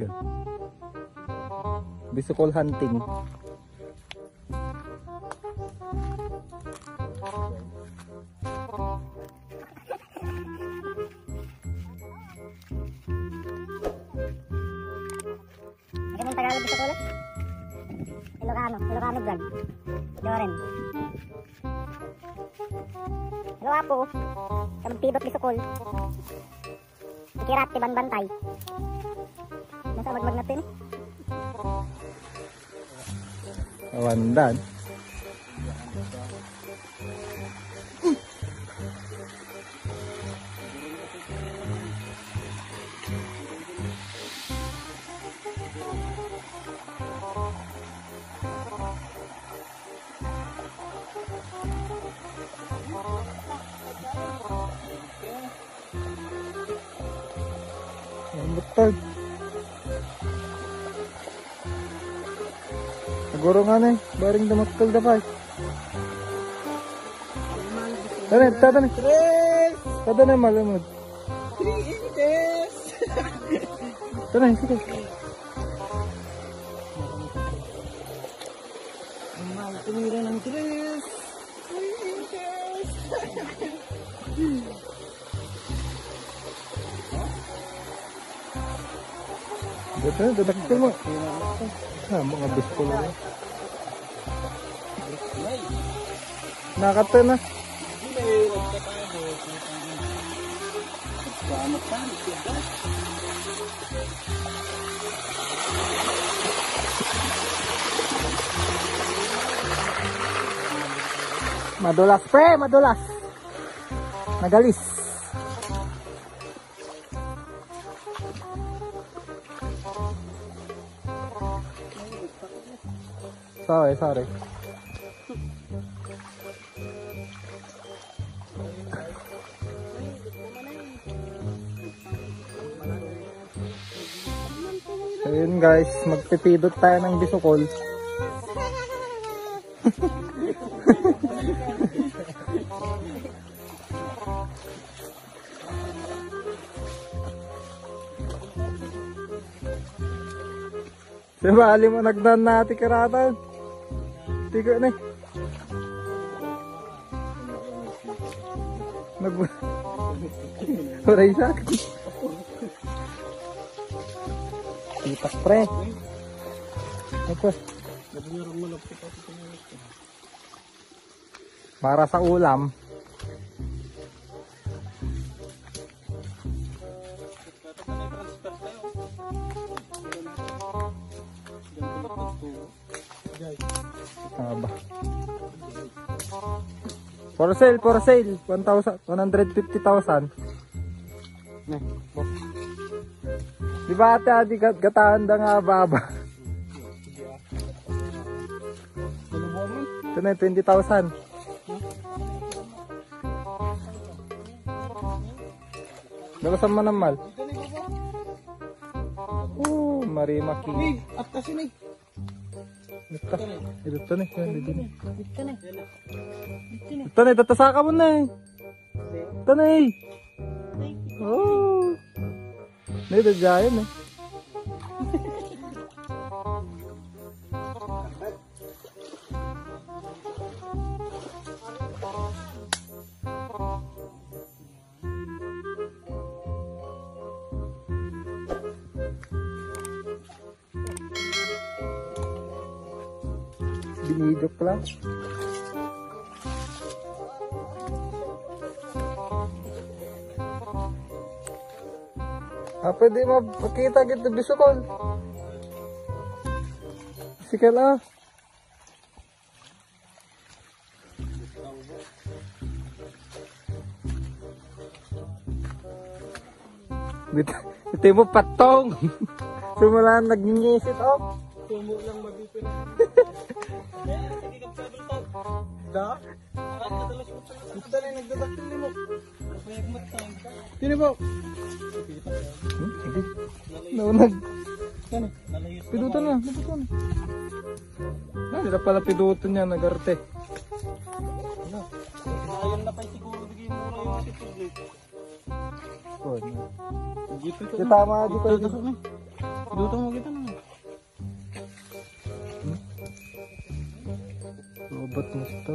Yan. Bisukol hunting. Ganun Tagalog kulit? Ilocano, Ilocano vlog. Joren. Hello apo. Sa magtibot ni Sukol. Ikirat, tiban bantay. Nalaglag natin. Kawandan. Number 3 gorongan nih baring demekel dapat Tane, tane. Tane malam. Three inches. Tane, sini. Mal tumira ng tres. Three inches. Dito na, dadaktal mo. Ah, mga bisko lang. Nakata na. Madulas pre, madulas. Nagalis. Sorry, sorry. So yun guys, magpipidot tayo ng bisukol. Alim mo nagdan natin karatan. Tigo na eh. Nag... Huray sa akin. Tipas pre. Ito. Para sa ulam. Aba. For sale, for sale. 1,000, 150,000. Di ate gat gataan da nga baba? Ito na, 20,000. Dalasan mo naman. Oh, marimaki. Uy, at kasi na Ito, ito na, ito na, ito na. Dito na. Ito na, tatasaka mo na eh. Na eh. Oh. Dito, dyan eh. Lang. Ah, pwede mapakita kita bisukol. Sige. Bit ito mo patong. Simula nag-ngisit oh. Tumo lang mabipin. Da? Gusto na nagdadaktil mo. Sino? Sige. Naunag. Nalayos. Pidutan na, pidutan na. Ah, nila pala pidutan niya, nagarte. Ano? Ayun na pa siguro bigay mo na yung sitid. Oh. Dito Di tama di na. Dutong mo kita na. Robot mo ito.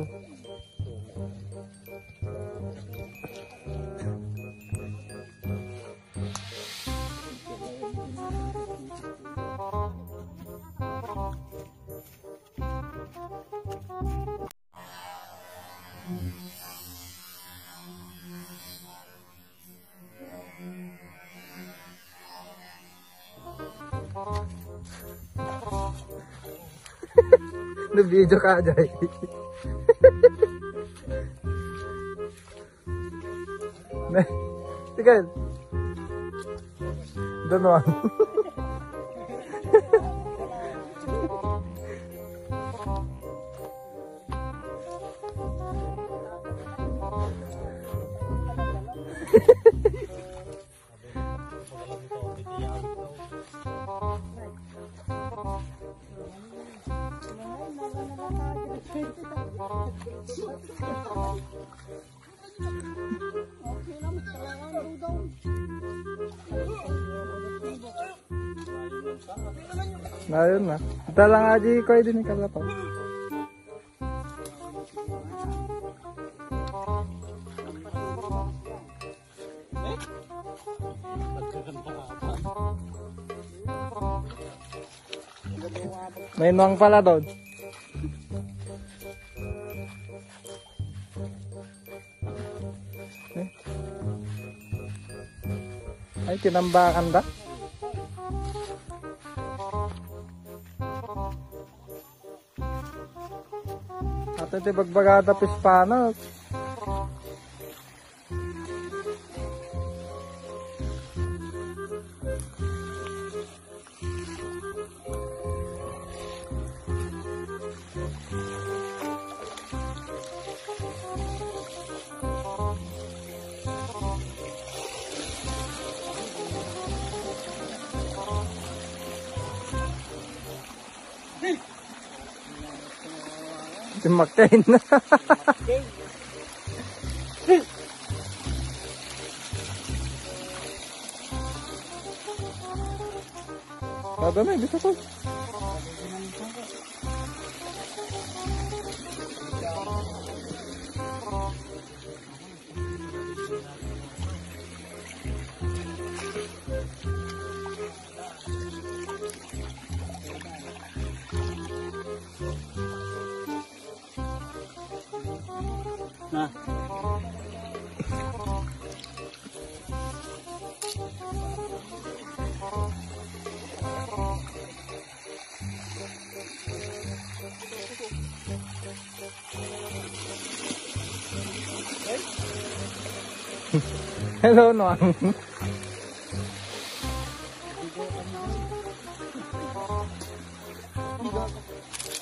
Na-video ka, Jai. Ne, sige. Doon naman. Na yun na. Ito lang aji ko din ni Kalapaw. May nuwang pala doon. Ay, tinambakan ba? At ito bagbagada pispano. Si McCain na. Kada na, bisa ko. Hello, Noang.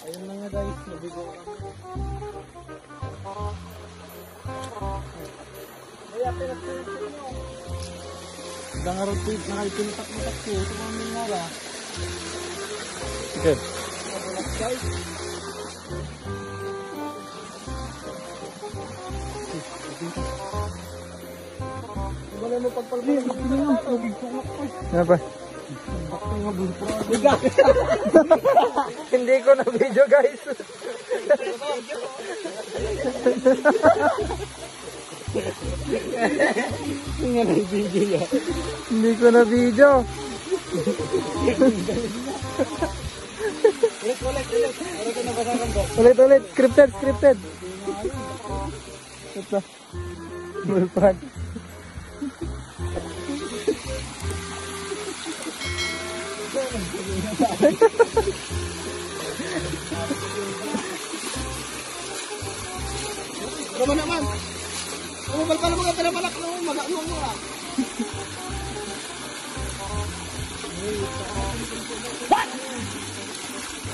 Ayun na nga guys, nabigo. Kaya pinagpilitin mo. Dangarot ko yung nakalipitak-mitak ko. Ito ba? Sige. Mabulat guys. Wala mo pagpalpal. Hindi. Ano bulpro. Hindi ko na video, guys. Nga na yung video. Hindi ko na video. Ulit, ulit, ulit. Ko? Ulit, ulit. Scripted, scripted. Ito. Bulpag. Kamu naman. Umubal ka na mga pinapalak no, mag-ano mo ah.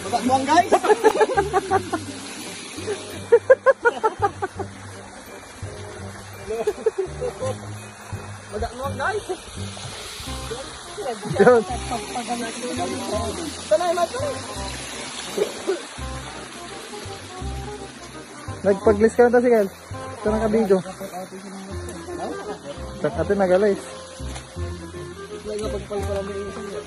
Mag-ano ang guys? Mag-ano ang guys? Yun. Tanay mo ito. Nagpag-list ka na. Ito na. Ate nagalis. Kaya nga pagpalpala mo yung isa niya.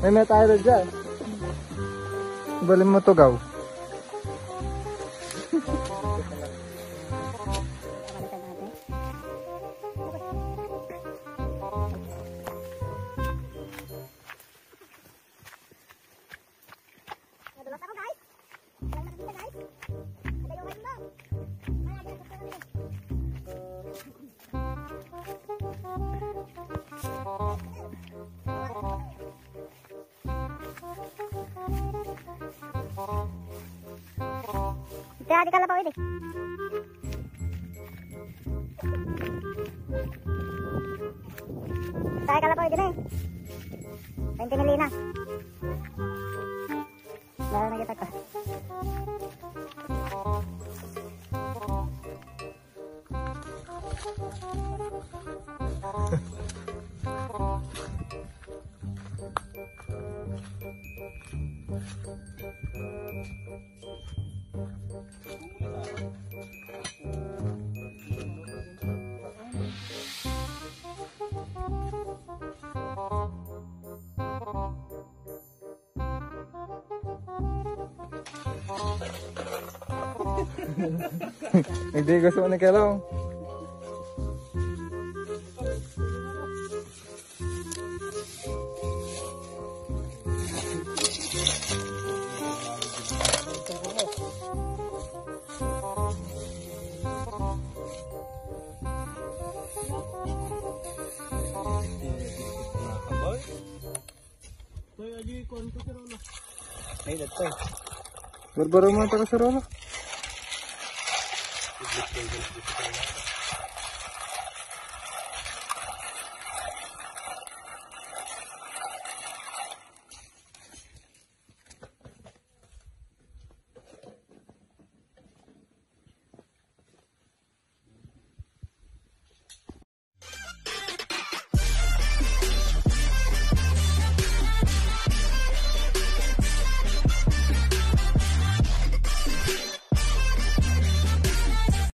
May may tayo dyan. Balin mo to gaw. Kaya di ka lang pa pwede. Tayo ka lang pa pwede na eh. 20 mili na. Lalo na kita ko. Hindi gusto ni Kelong. Ay, dito. Barbaro mo ito kasi rolo. Thank you.